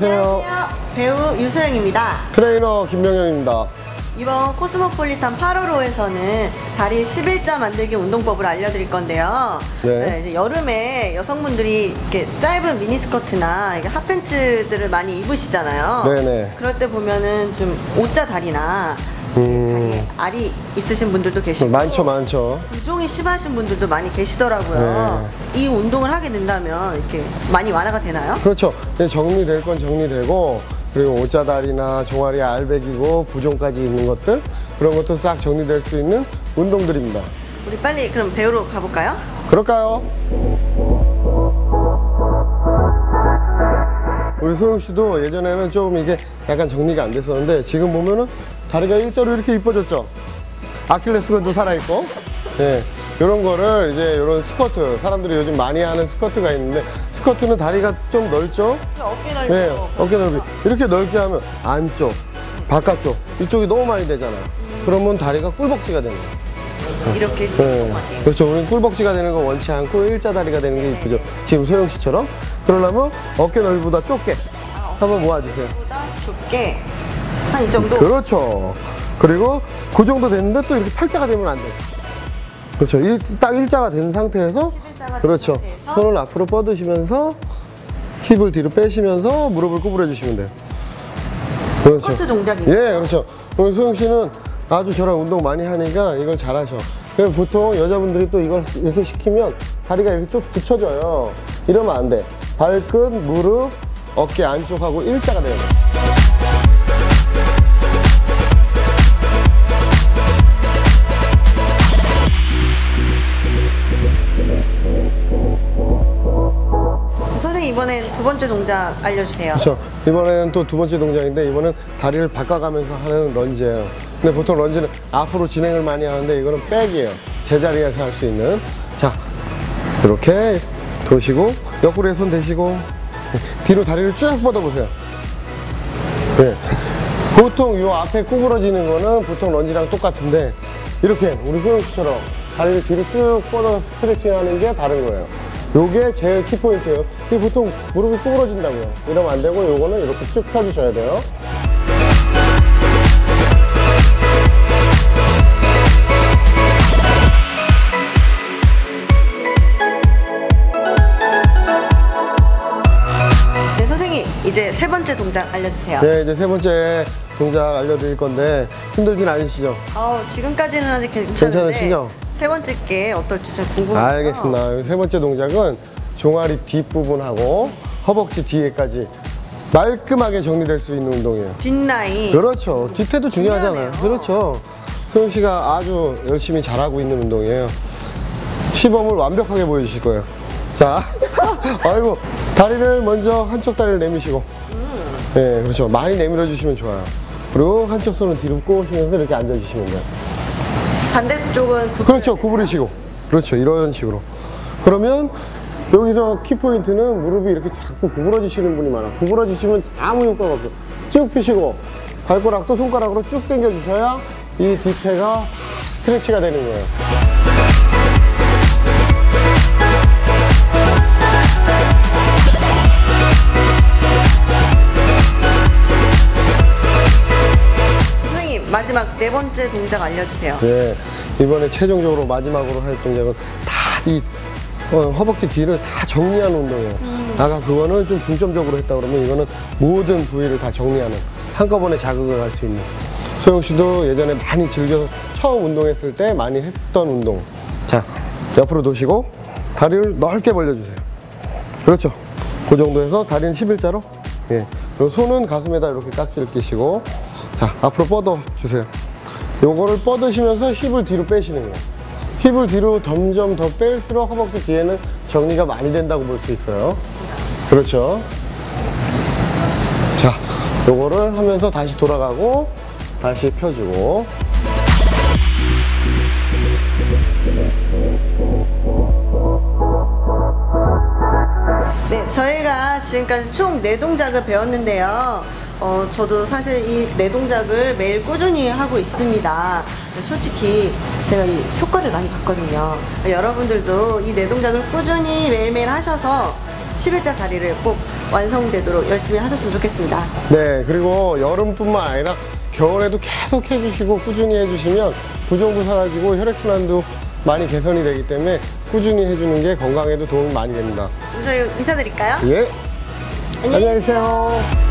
안녕하세요. 배우 유소영입니다. 트레이너 김명영입니다. 이번 코스모폴리탄 8호로에서는 다리 11자 만들기 운동법을 알려드릴 건데요. 네. 이제 여름에 여성분들이 이렇게 짧은 미니스커트나 이게 핫팬츠들을 많이 입으시잖아요. 네네. 그럴 때 보면은 좀 O자 다리나 음. 알이 있으신 분들도 계시고 많죠, 많죠. 부종이 심하신 분들도 많이 계시더라고요. 네. 이 운동을 하게 된다면 이렇게 많이 완화가 되나요? 그렇죠. 정리될 건 정리되고, 그리고 오자다리나 종아리 알배기고, 부종까지 있는 것들, 그런 것도 싹 정리될 수 있는 운동들입니다. 우리 빨리 그럼 배우러 가볼까요? 그럴까요? 우리 소영 씨도 예전에는 좀 이게 약간 정리가 안 됐었는데 지금 보면은 다리가 일자로 이렇게 이뻐졌죠? 아킬레스건도 살아있고, 예. 이런 거를 이제 이런 스커트, 사람들이 요즘 많이 하는 스커트가 있는데 스커트는 다리가 좀 넓죠? 어깨 넓고 네, 어깨 넓이. 이렇게 넓게 하면 안쪽, 바깥쪽, 이쪽이 너무 많이 되잖아요. 그러면 다리가 꿀벅지가 되는 거예요. 이렇게 네. 그렇죠. 우리는 꿀벅지가 되는 거 원치 않고 일자 다리가 되는 게 이쁘죠. 지금 소영 씨처럼. 그러려면 어깨 넓이보다 좁게 한번 모아주세요. 좁게 한 이 정도 그렇죠. 그리고 그 정도 됐는데 또 이렇게 팔자가 되면 안 돼요. 그렇죠. 일, 딱 일자가 된 상태에서 11자가 된 그렇죠. 상태에서 손을 앞으로 뻗으시면서 힙을 뒤로 빼시면서 무릎을 구부려 주시면 돼요. 그렇죠. 스쿼트 동작이죠. 예, 그렇죠. 우리 소영 씨는 아주 저랑 운동 많이 하니까 이걸 잘하셔. 보통 여자분들이 또 이걸 이렇게 시키면 다리가 이렇게 쭉 붙여져요. 이러면 안 돼. 발끝, 무릎, 어깨 안쪽하고 일자가 돼요. 선생님 이번엔 두 번째 동작 알려주세요. 그렇죠. 이번에는 또 두 번째 동작인데 이번엔 다리를 바꿔가면서 하는 런지예요. 근데 보통 런지는 앞으로 진행을 많이 하는데 이거는 백이에요. 제자리에서 할 수 있는. 자, 이렇게 도시고 옆구리에 손 대시고 뒤로 다리를 쭉 뻗어보세요. 네. 보통 요 앞에 구부러지는 거는 보통 런지랑 똑같은데 이렇게 우리 소영 씨처럼 다리를 뒤로 쭉 뻗어서 스트레칭 하는 게 다른 거예요. 요게 제일 키포인트예요. 이게 보통 무릎이 구부러진다고요. 이러면 안 되고 요거는 이렇게 쭉 펴주셔야 돼요. 세 번째 동작 알려주세요. 네, 이제 세 번째 동작 알려드릴 건데 힘들진 않으시죠? 어, 지금까지는 아직 괜찮은데 괜찮으시죠? 세 번째 게 어떨지 좀 궁금해요. 알겠습니다. 세 번째 동작은 종아리 뒷부분하고 허벅지 뒤에까지 말끔하게 정리될 수 있는 운동이에요. 뒷라인. 그렇죠. 뒤태도 중요하잖아요. 중요하네요. 그렇죠. 소영 씨가 아주 열심히 잘하고 있는 운동이에요. 시범을 완벽하게 보여주실 거예요. 자, 아이고 다리를 먼저 한쪽 다리를 내미시고, 네, 그렇죠. 많이 내밀어 주시면 좋아요. 그리고 한쪽 손은 뒤로 꼬시면서 이렇게 앉아 주시면 돼요. 반대쪽은 구... 그렇죠. 구부리시고. 그렇죠. 이런 식으로. 그러면 여기서 키포인트는 무릎이 이렇게 자꾸 구부러지시는 분이 많아. 구부러지시면 아무 효과가 없어. 쭉 펴시고 발가락도 손가락으로 쭉 당겨 주셔야 이 뒤태가 스트레치가 되는 거예요. 네 번째 동작 알려주세요. 네. 이번에 최종적으로 마지막으로 할 동작은 다 이 허벅지 뒤를 다 정리하는 운동이에요. 아까 그거는 좀 중점적으로 했다 그러면 이거는 모든 부위를 다 정리하는 한꺼번에 자극을 할 수 있는. 소영 씨도 예전에 많이 즐겨서 처음 운동했을 때 많이 했던 운동. 자, 옆으로 도시고 다리를 넓게 벌려주세요. 그렇죠. 그 정도에서 다리는 11자로. 예. 그리고 손은 가슴에다 이렇게 깍지를 끼시고 자, 앞으로 뻗어 주세요. 요거를 뻗으시면서 힙을 뒤로 빼시는 거예요. 힙을 뒤로 점점 더 뺄수록 허벅지 뒤에는 정리가 많이 된다고 볼 수 있어요. 그렇죠. 자, 요거를 하면서 다시 돌아가고 다시 펴주고 네, 저희가 지금까지 총네 동작을 배웠는데요. 어, 저도 사실 이네 동작을 매일 꾸준히 하고 있습니다. 솔직히 제가 이 효과를 많이 봤거든요. 여러분들도 이네 동작을 꾸준히 매일매일 하셔서 11자 다리를 꼭 완성되도록 열심히 하셨으면 좋겠습니다. 네, 그리고 여름뿐만 아니라 겨울에도 계속 해주시고 꾸준히 해주시면 부종도 사라지고 혈액순환도 많이 개선이 되기 때문에 꾸준히 해주는 게 건강에도 도움이 많이 됩니다. 그럼 저희 인사드릴까요? 예, 안녕히 안녕히 계세요.